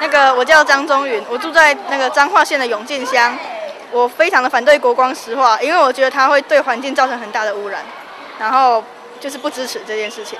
那个我叫张宗云我住在那个彰化县的永建乡我非常的反对国光石化因为我觉得它会对环境造成很大的污染然后就是不支持这件事情。